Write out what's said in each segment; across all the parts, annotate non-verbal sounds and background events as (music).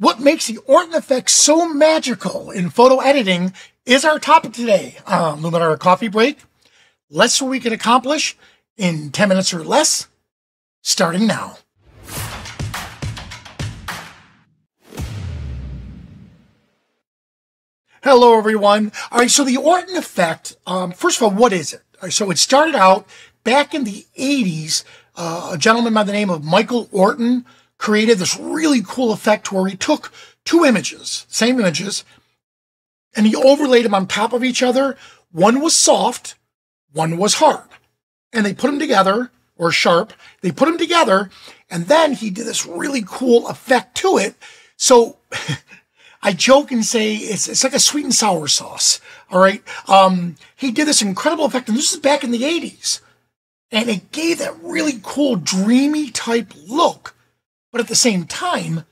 What makes the Orton effect so magical in photo editing is our topic today on Luminar Coffee Break. Let's what we can accomplish in 10 minutes or less, starting now. Hello, everyone. All right, so the Orton effect, um, first of all, what is it? So it started out back in the 80s. Uh, a gentleman by the name of Michael Orton created this really cool effect where he took two images, same images, and he overlaid them on top of each other. One was soft, one was hard. And they put them together, or sharp. They put them together, and then he did this really cool effect to it. So (laughs) I joke and say it's, it's like a sweet and sour sauce. All right. Um, he did this incredible effect, and this is back in the 80s. And it gave that really cool, dreamy type look but at the same time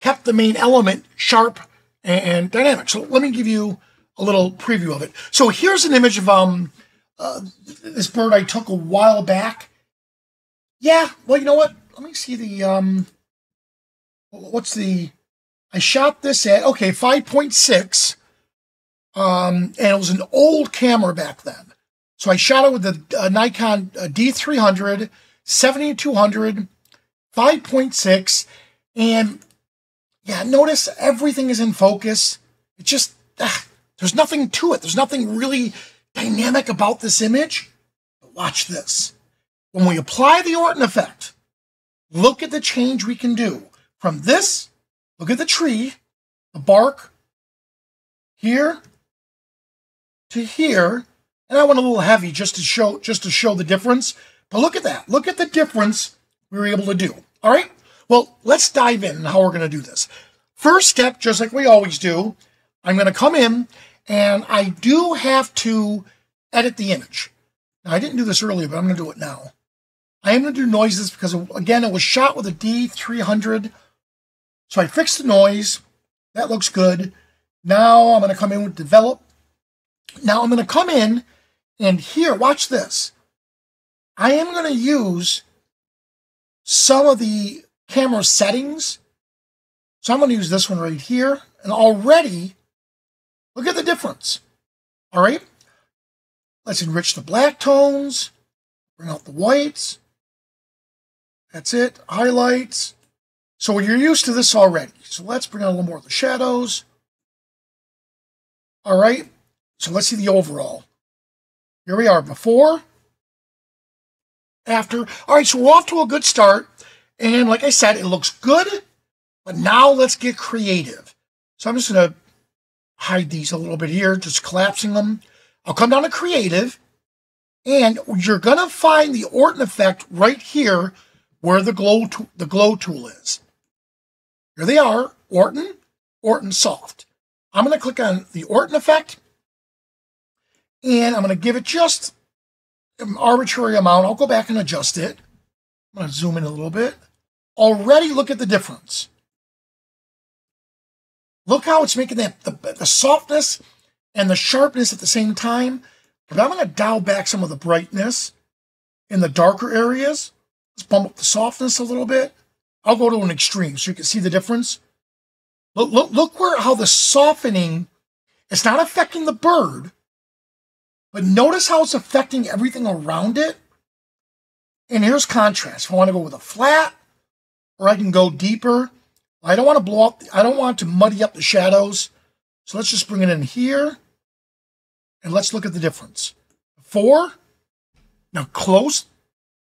kept the main element sharp and dynamic. So let me give you a little preview of it. So here's an image of um uh, this bird I took a while back. Yeah, well, you know what? Let me see the um what's the I shot this at okay, 5.6. Um and it was an old camera back then. So I shot it with the uh, Nikon uh, D300 7200 5.6. And yeah, notice everything is in focus. It just, ah, there's nothing to it. There's nothing really dynamic about this image. But watch this. When we apply the Orton effect, look at the change we can do. From this, look at the tree, the bark, here to here. And I went a little heavy just to show just to show the difference. But look at that. Look at the difference we were able to do. All right. Well, let's dive in how we're going to do this. First step, just like we always do, I'm going to come in and I do have to edit the image. Now, I didn't do this earlier, but I'm going to do it now. I am going to do Noiseless because, again, it was shot with a D300. So I fixed the noise. That looks good. Now I'm going to come in with develop. Now I'm going to come in and here, watch this. I am going to use some of the camera settings. So I'm going to use this one right here. And already, look at the difference. All right. Let's enrich the black tones, bring out the whites. That's it. Highlights. So you're used to this already. So let's bring out a little more of the shadows. All right. So let's see the overall. Here we are before after. All right, so we're off to a good start. And like I said, it looks good, but now let's get creative. So I'm just going to hide these a little bit here, just collapsing them. I'll come down to creative, and you're going to find the Orton effect right here where the glow, the glow tool is. Here they are, Orton, Orton Soft. I'm going to click on the Orton effect, and I'm going to give it just arbitrary amount. I'll go back and adjust it. I'm going to zoom in a little bit. Already look at the difference. Look how it's making that the, the softness and the sharpness at the same time. But I'm going to dial back some of the brightness in the darker areas. Let's bump up the softness a little bit. I'll go to an extreme so you can see the difference. Look, look, look where how the softening, it's not affecting the bird, but notice how it's affecting everything around it. And here's contrast. If I want to go with a flat, or I can go deeper. I don't want to blow up, I don't want to muddy up the shadows. So let's just bring it in here. And let's look at the difference. Before, Now close.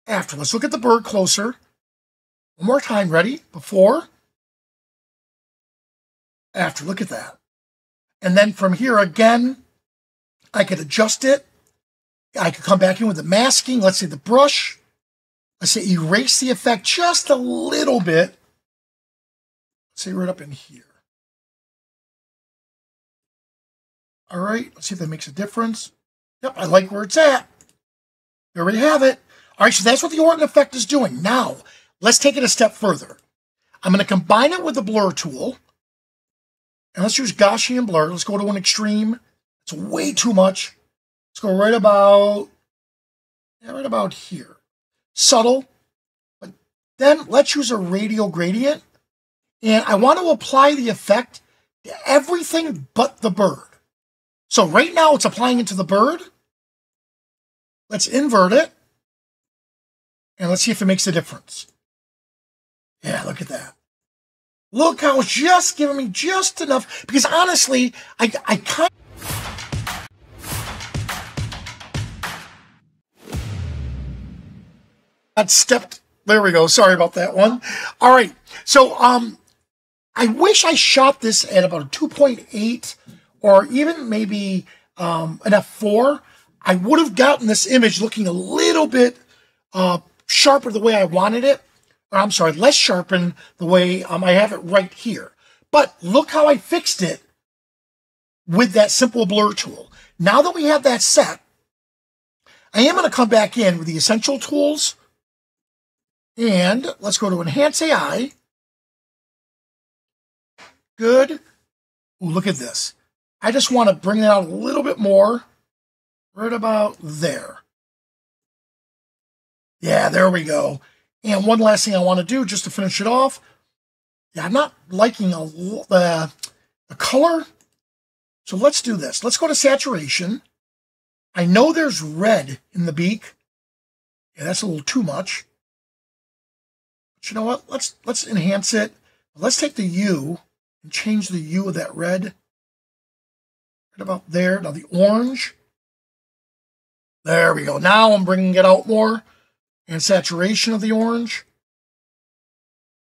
After. Let's look at the bird closer. One more time. Ready? Before. After. Look at that. And then from here again, I could adjust it. I could come back in with the masking. Let's say the brush. Let's say erase the effect just a little bit. Let's say right up in here. All right, let's see if that makes a difference. Yep, I like where it's at. There we have it. All right, so that's what the Orton effect is doing. Now, let's take it a step further. I'm going to combine it with the blur tool. And let's use Gaussian blur. Let's go to an extreme. It's way too much. Let's go right about, yeah, right about here. Subtle, but then let's use a radial gradient And I want to apply the effect to everything but the bird. So right now it's applying it to the bird. Let's invert it. And let's see if it makes a difference. Yeah, look at that. Look how it's just giving me just enough. Because honestly, I, I kind got stepped. There we go. Sorry about that one. All right. So, um, I wish I shot this at about a 2.8 or even maybe um, an f4. I would have gotten this image looking a little bit uh, sharper the way I wanted it. Or I'm sorry, less sharpened the way um, I have it right here. But look how I fixed it with that simple blur tool. Now that we have that set, I am going to come back in with the essential tools and let's go to Enhance AI. Good. Ooh, look at this. I just want to bring it out a little bit more. Right about there. Yeah, there we go. And one last thing I want to do just to finish it off. Yeah, I'm not liking a, uh, the color. So let's do this. Let's go to saturation. I know there's red in the beak. Yeah, that's a little too much. But you know what? Let's let's enhance it. Let's take the hue and change the hue of that red. Right about there. Now the orange. There we go. Now I'm bringing it out more. And saturation of the orange.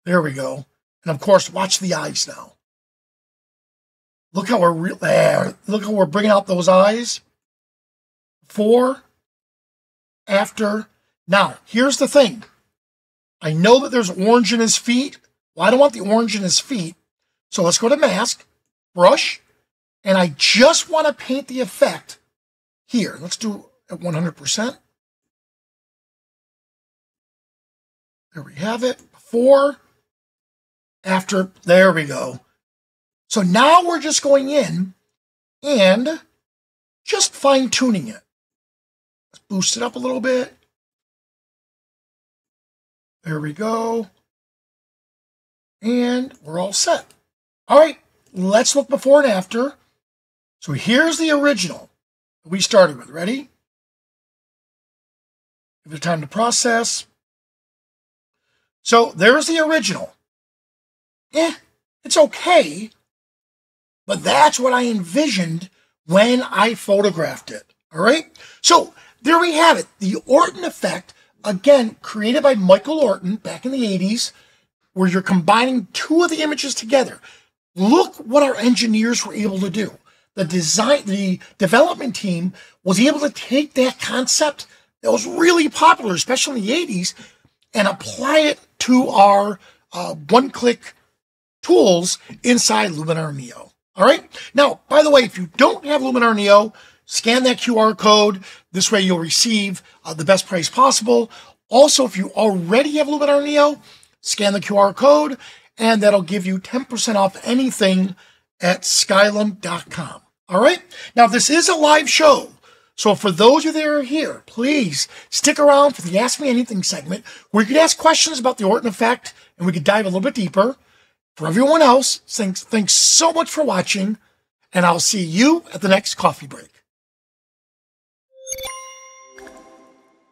There we go. And of course, watch the eyes now. Look how we're. Look how we're bringing out those eyes. Before, after. Now, here's the thing. I know that there's orange in his feet. Well, I don't want the orange in his feet. So let's go to mask, brush, and I just want to paint the effect here. Let's do at 100%. There we have it. Before, after, there we go. So now we're just going in and just fine tuning it. Let's boost it up a little bit. There we go. And we're all set. All right, let's look before and after. So here's the original we started with. Ready? Give it time to process. So there's the original. Eh, it's okay, but that's what I envisioned when I photographed it. All right? So there we have it. The Orton effect again, created by Michael Orton back in the 80s, where you're combining two of the images together. Look what our engineers were able to do. The design, the development team was able to take that concept that was really popular, especially in the 80s, and apply it to our uh, one click tools inside Luminar Neo. All right. Now, by the way, if you don't have Luminar Neo, Scan that QR code. This way you'll receive uh, the best price possible. Also, if you already have Luminar Neo, scan the QR code and that'll give you 10% off anything at skylum.com. All right. Now, this is a live show. So for those of you that are here, please stick around for the Ask Me Anything segment where you can ask questions about the Orton effect and we could dive a little bit deeper. For everyone else, thanks, thanks so much for watching and I'll see you at the next coffee break.